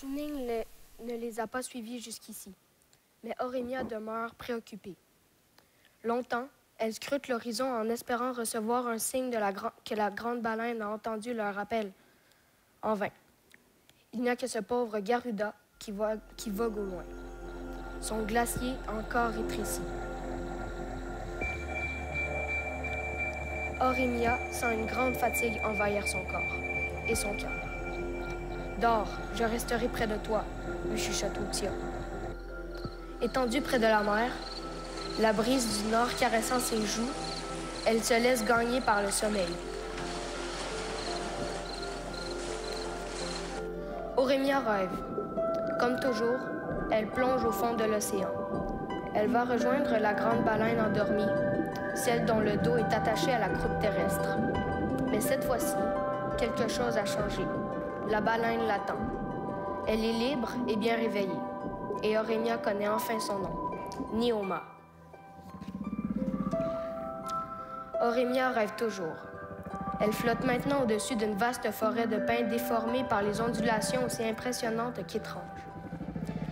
Juning ne les a pas suivis jusqu'ici, mais Aurémia demeure préoccupée. Longtemps, elle scrute l'horizon en espérant recevoir un signe que la grande baleine a entendu leur appel. En vain. Il n'y a que ce pauvre Garuda qui, vogue- au loin. Son glacier encore rétréci. Aurémia sent une grande fatigue envahir son corps et son cœur. Dors, je resterai près de toi, lui chuchote. Étendue près de la mer, la brise du nord caressant ses joues, elle se laisse gagner par le sommeil. Aurémia rêve. Comme toujours, elle plonge au fond de l'océan. Elle va rejoindre la grande baleine endormie, celle dont le dos est attaché à la croûte terrestre. Mais cette fois-ci, quelque chose a changé. La baleine l'attend. Elle est libre et bien réveillée. Et Aurémia connaît enfin son nom, Nioma. Aurémia rêve toujours. Elle flotte maintenant au-dessus d'une vaste forêt de pins déformée par les ondulations aussi impressionnantes qu'étranges.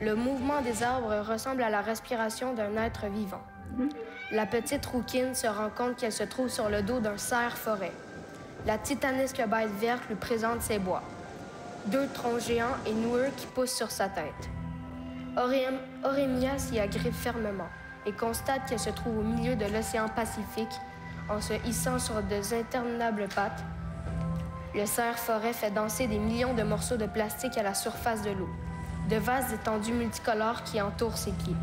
Le mouvement des arbres ressemble à la respiration d'un être vivant. La petite rouquine se rend compte qu'elle se trouve sur le dos d'un cerf-forêt. La titanesque bête verte lui présente ses bois. Deux troncs géants et noueux qui poussent sur sa tête. Aurémia s'y agrippe fermement et constate qu'elle se trouve au milieu de l'océan Pacifique en se hissant sur de interminables pattes. Le cerf-forêt fait danser des millions de morceaux de plastique à la surface de l'eau, de vastes étendues multicolores qui entourent ses pieds.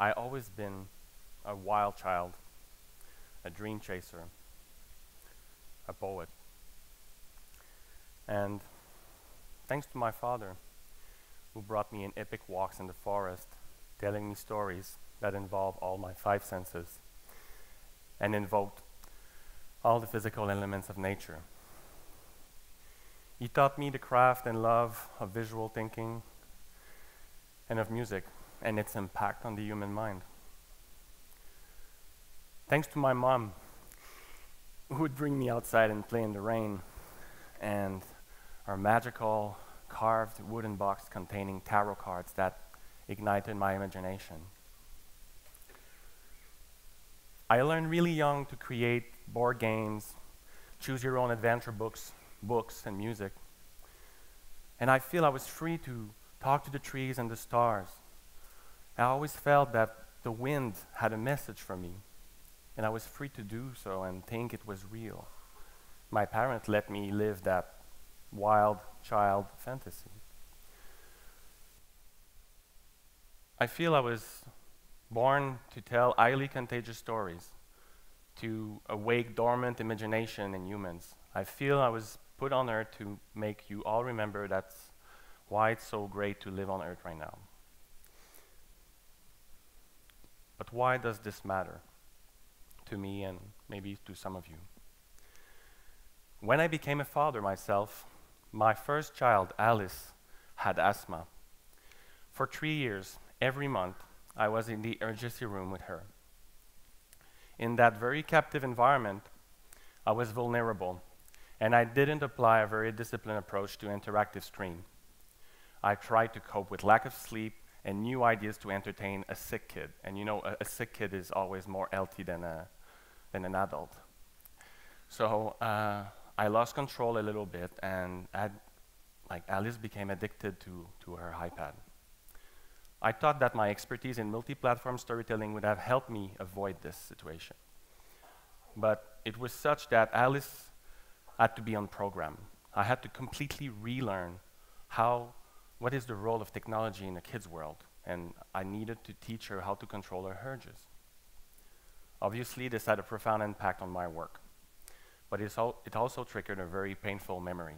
I always been a wild child, a dream chaser, a poet. And thanks to my father, who brought me in epic walks in the forest, telling me stories that involve all my five senses and invoked all the physical elements of nature. He taught me the craft and love of visual thinking and of music and its impact on the human mind. Thanks to my mom, who would bring me outside and play in the rain, and our magical carved wooden box containing tarot cards that ignited my imagination. I learned really young to create board games, choose your own adventure books, books, and music. And I feel I was free to talk to the trees and the stars. I always felt that the wind had a message for me, and I was free to do so and think it was real. My parents let me live that wild child fantasy. I feel I was born to tell highly contagious stories, to awake dormant imagination in humans. I feel I was put on earth to make you all remember that's why it's so great to live on earth right now. But why does this matter to me and maybe to some of you? When I became a father myself, my first child, Alice, had asthma. For three years, every month, I was in the emergency room with her. In that very captive environment, I was vulnerable, and I didn't apply a very disciplined approach to interactive screen. I tried to cope with lack of sleep and new ideas to entertain a sick kid. And you know, a, a sick kid is always more healthy than, a, than an adult. So uh, I lost control a little bit, and like Alice became addicted to, to her iPad. I thought that my expertise in multi-platform storytelling would have helped me avoid this situation. But it was such that Alice had to be on program. I had to completely relearn how, what is the role of technology in a kid's world, and I needed to teach her how to control her urges. Obviously, this had a profound impact on my work, but al- it also triggered a very painful memory.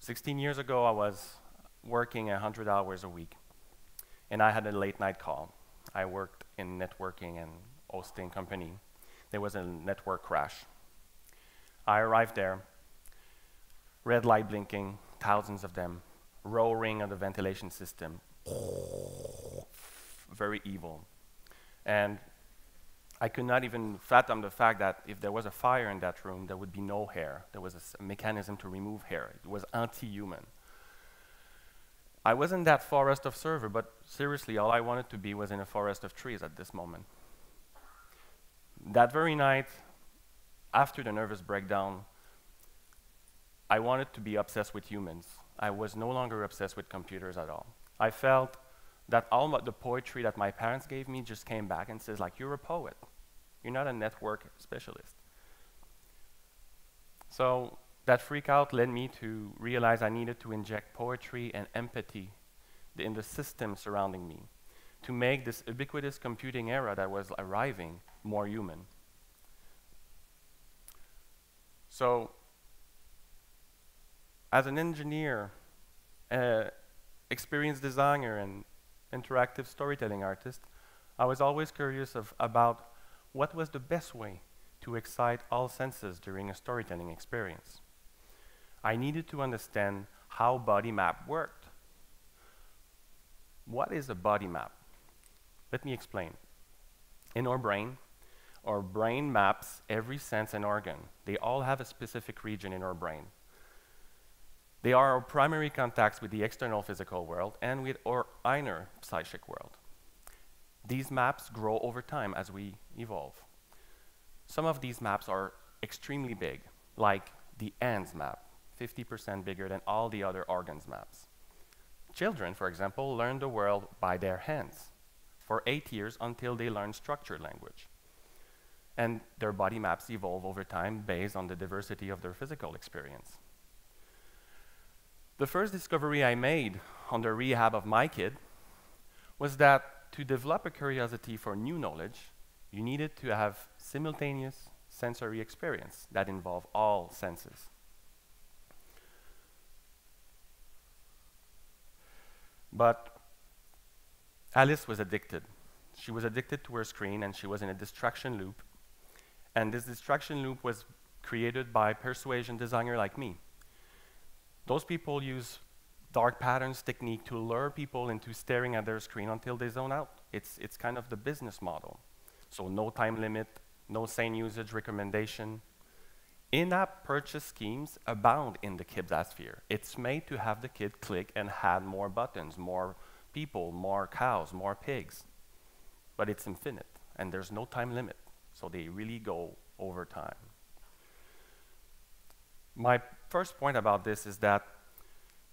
16 years ago, I was working 100 hours a week, and I had a late night call. I worked in networking and hosting company. There was a network crash. I arrived there, red light blinking, thousands of them, roaring of the ventilation system. Very evil. And I could not even fathom the fact that if there was a fire in that room, there would be no hair. There was a mechanism to remove hair. It was anti human. I wasn't that forest of server, but seriously, all I wanted to be was in a forest of trees at this moment. That very night, after the nervous breakdown, I wanted to be obsessed with humans. I was no longer obsessed with computers at all. I felt that all the poetry that my parents gave me just came back and says like, you're a poet. You're not a network specialist. So that freak out led me to realize I needed to inject poetry and empathy in the system surrounding me to make this ubiquitous computing era that was arriving more human. So, as an engineer, uh, experienced designer, and interactive storytelling artist, I was always curious of, about what was the best way to excite all senses during a storytelling experience. I needed to understand how body map worked. What is a body map? Let me explain. In our brain, our brain maps every sense and organ. They all have a specific region in our brain. They are our primary contacts with the external physical world and with our inner psychic world. These maps grow over time as we evolve. Some of these maps are extremely big, like the ANDS map, 50% bigger than all the other organs maps. Children, for example, learn the world by their hands for eight years until they learn structured language. And their body maps evolve over time based on the diversity of their physical experience. The first discovery I made on the rehab of my kid was that to develop a curiosity for new knowledge, you needed to have simultaneous sensory experience that involve all senses. But Alice was addicted. She was addicted to her screen and she was in a distraction loop. And this distraction loop was created by persuasion designer like me. Those people use dark patterns technique to lure people into staring at their screen until they zone out. It's, it's kind of the business model. So no time limit, no sane usage recommendation. In-app purchase schemes abound in the Kibsasphere. It's made to have the kid click and add more buttons, more people, more cows, more pigs. But it's infinite, and there's no time limit. So they really go over time. My first point about this is that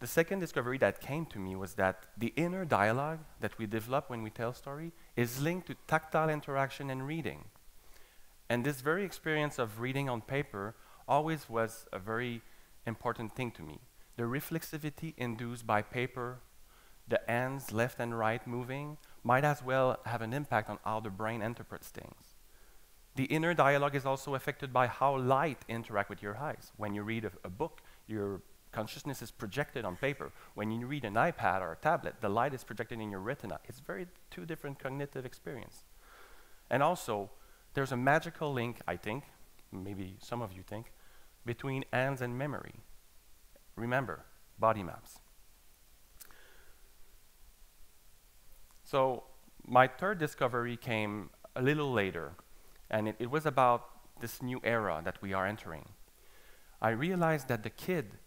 the second discovery that came to me was that the inner dialogue that we develop when we tell story is linked to tactile interaction and reading. And this very experience of reading on paper always was a very important thing to me. The reflexivity induced by paper, the hands left and right moving, might as well have an impact on how the brain interprets things. The inner dialogue is also affected by how light interact with your eyes. When you read a, a book, your consciousness is projected on paper. When you read an iPad or a tablet, the light is projected in your retina. It's very two different cognitive experience. And also, there's a magical link, I think, maybe some of you think, between hands and memory. Remember, body maps. So my third discovery came a little later, and it, it was about this new era that we are entering. I realized that the kid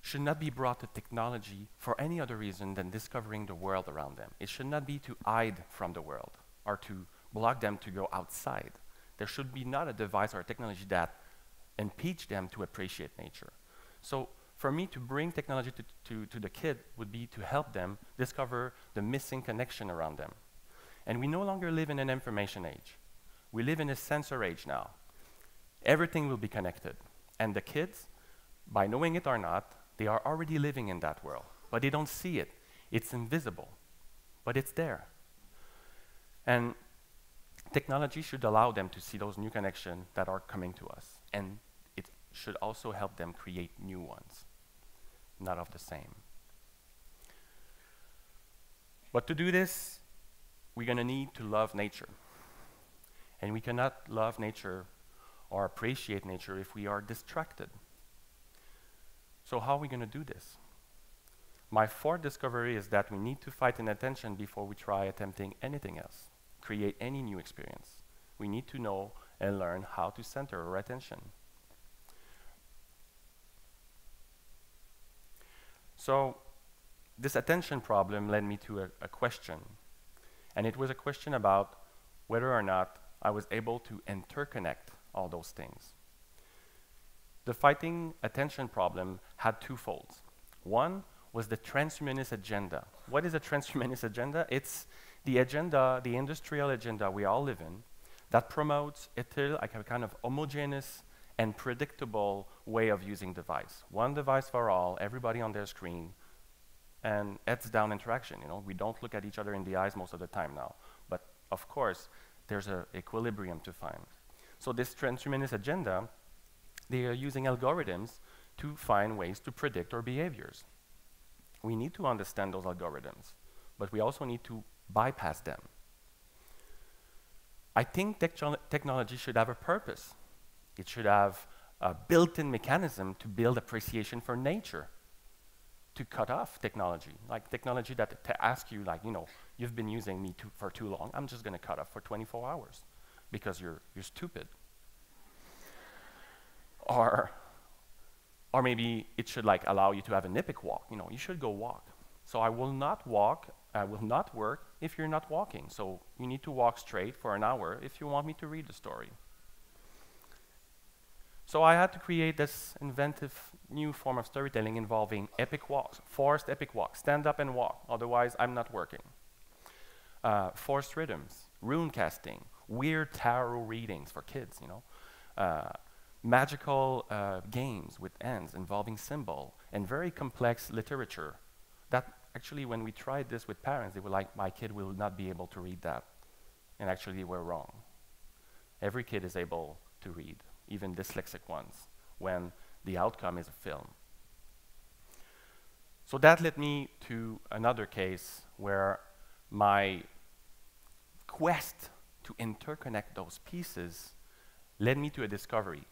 should not be brought to technology for any other reason than discovering the world around them. It should not be to hide from the world or to block them to go outside. There should be not a device or a technology that impedes them to appreciate nature. So for me to bring technology to, to, to the kid would be to help them discover the missing connection around them. And we no longer live in an information age. We live in a sensor age now. Everything will be connected. And the kids, by knowing it or not, they are already living in that world. But they don't see it. It's invisible. But it's there. And technology should allow them to see those new connections that are coming to us. And it should also help them create new ones, not of the same. But to do this, we're going to need to love nature. And we cannot love nature or appreciate nature if we are distracted. So, how are we going to do this? My fourth discovery is that we need to fight inattention before we try attempting anything else, create any new experience. We need to know and learn how to center our attention. So, this attention problem led me to a, a question. And it was a question about whether or not I was able to interconnect all those things. The fighting attention problem had two folds. One was the transhumanist agenda. What is a transhumanist agenda? It's the agenda, the industrial agenda we all live in, that promotes a, like a kind of homogeneous and predictable way of using device. One device for all, everybody on their screen, and heads down interaction. You know, we don't look at each other in the eyes most of the time now. But of course, there's an equilibrium to find. So this transhumanist agenda, they are using algorithms to find ways to predict our behaviors. We need to understand those algorithms, but we also need to bypass them. I think technology should have a purpose. It should have a built-in mechanism to build appreciation for nature, to cut off technology, like technology that asks you, like, you know, you've been using me too, for too long, I'm just going to cut off for 24 hours because you're, you're stupid. Or, or maybe it should like allow you to have an epic walk, you know, you should go walk. So I will not walk, I will not work if you're not walking. So you need to walk straight for an hour if you want me to read the story. So I had to create this inventive new form of storytelling involving epic walks, forced epic walks, stand up and walk, otherwise I'm not working. Uh, forced rhythms, rune casting, weird tarot readings for kids, you know, uh, magical uh, games with ends involving symbol, and very complex literature. That actually, when we tried this with parents, they were like, my kid will not be able to read that. And actually, we're wrong. Every kid is able to read even dyslexic ones, when the outcome is a film. So that led me to another case where my quest to interconnect those pieces led me to a discovery,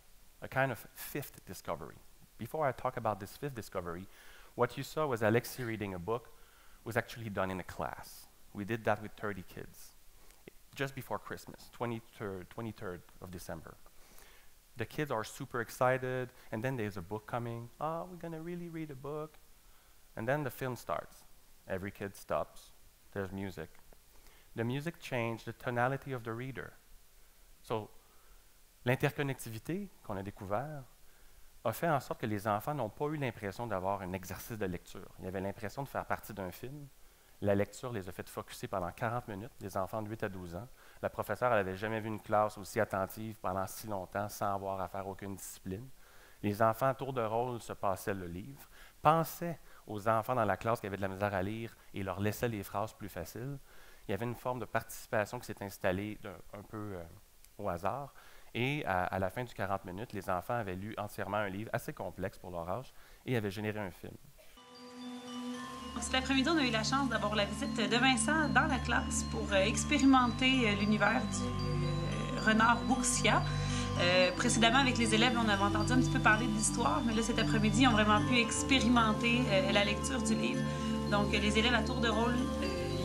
a kind of fifth discovery. Before I talk about this fifth discovery, what you saw was Alexi reading a book was actually done in a class. We did that with 30 kids just before Christmas, 23rd, 23rd of December the kids are super excited, and then there's a book coming. Oh, we're going to really read a book. And then the film starts. Every kid stops. There's music. The music changed the tonality of the reader. So, l'interconnectivité qu'on a découvert a fait en sorte que les enfants n'ont pas eu l'impression d'avoir un exercice de lecture. Ils avaient l'impression de faire partie d'un film. La lecture les a fait focuser pendant 40 minutes, des enfants de 8 à 12 ans. La professeure, n'avait jamais vu une classe aussi attentive pendant si longtemps sans avoir à faire aucune discipline. Les enfants, tour de rôle, se passaient le livre, pensaient aux enfants dans la classe qui avaient de la misère à lire et leur laissaient les phrases plus faciles. Il y avait une forme de participation qui s'est installée un, peu euh, au hasard. Et à, la fin du 40 minutes, les enfants avaient lu entièrement un livre assez complexe pour leur âge et avaient généré un film. Cet après-midi, on a eu la chance d'avoir la visite de Vincent dans la classe pour euh, expérimenter euh, l'univers du renard Wuxia. précédemment, avec les élèves, on avait entendu un petit peu parler de l'histoire, mais là, cet après-midi, ils ont vraiment pu expérimenter la lecture du livre. Donc, les élèves à tour de rôle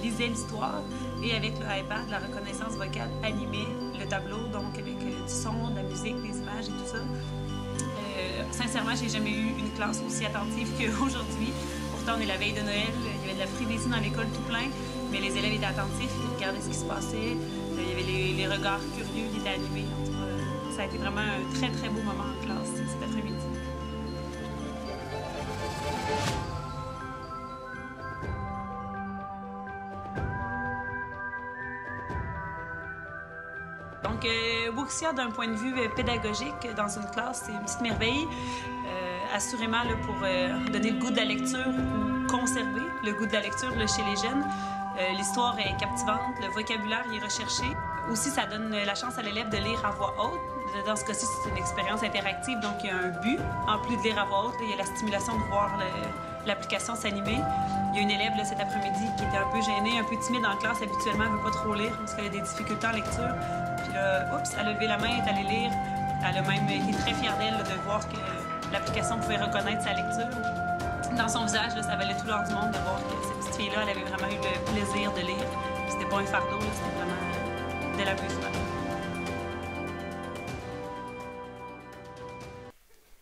lisaient l'histoire et avec le iPad, la reconnaissance vocale animait le tableau, donc avec du son, de la musique, des images et tout ça. sincèrement, j'ai jamais eu une classe aussi attentive qu'aujourd'hui on est la veille de Noël, il y avait de la frénésie dans l'école tout plein, mais les élèves étaient attentifs, ils regardaient ce qui se passait, euh, il y avait les, regards curieux qui étaient animés. ça a été vraiment un très très beau moment en classe cet après-midi. Donc, euh, d'un point de vue euh, pédagogique, dans une classe, c'est une petite merveille assurément là, pour euh, donner le goût de la lecture ou conserver le goût de la lecture chez les jeunes. Euh, l'histoire est captivante, le vocabulaire est recherché. Aussi, ça donne la chance à l'élève de lire à voix haute. Dans ce cas-ci, c'est une expérience interactive, donc il y a un but. En plus de lire à voix haute, il y a la stimulation de voir l'application s'animer. Il y a une élève cet après-midi qui était un peu gênée, un peu timide en classe. Habituellement, elle ne veut pas trop lire parce qu'elle a des difficultés en lecture. Oups, elle a levé la main, elle est allée lire. Elle a même été très fière d'elle de voir que l'application pouvait reconnaître sa lecture. dans son visage, ça valait tout l'or du monde de voir que cette petite fille-là, elle avait vraiment eu le plaisir de lire. C'était pas un fardeau, c'était vraiment de l'amusement.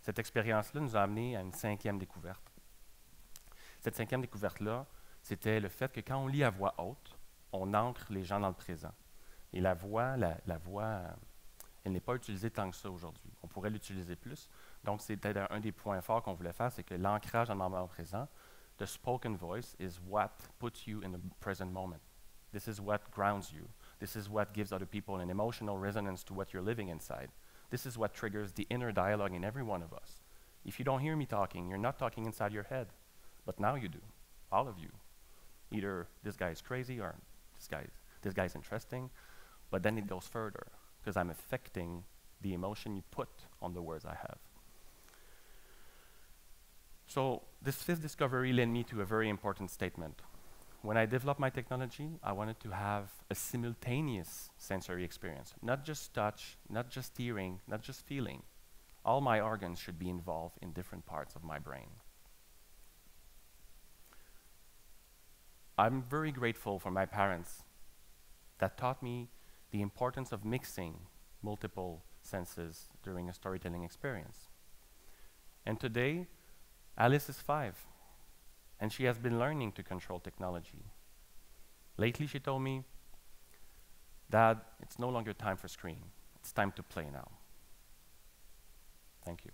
Cette expérience-là nous a amené à une cinquième découverte. Cette cinquième découverte-là, c'était le fait que quand on lit à voix haute, on ancre les gens dans le présent. Et la voix, la, la voix, elle n'est pas utilisée tant que ça aujourd'hui. On pourrait l'utiliser plus. Donc, c'était un des points forts qu'on voulait faire, c'est que l'ancrage dans le moment présent, the spoken voice is what puts you in the present moment. This is what grounds you. This is what gives other people an emotional resonance to what you're living inside. This is what triggers the inner dialogue in every one of us. If you don't hear me talking, you're not talking inside your head. But now you do, all of you. Either this guy is crazy or this guy, this guy's interesting, but then it goes further because I'm affecting the emotion you put on the words I have. So this fifth discovery led me to a very important statement. When I developed my technology, I wanted to have a simultaneous sensory experience, not just touch, not just hearing, not just feeling. All my organs should be involved in different parts of my brain. I'm very grateful for my parents that taught me the importance of mixing multiple senses during a storytelling experience. And today, Alice is five, and she has been learning to control technology. Lately, she told me, Dad, it's no longer time for screen. It's time to play now. Thank you.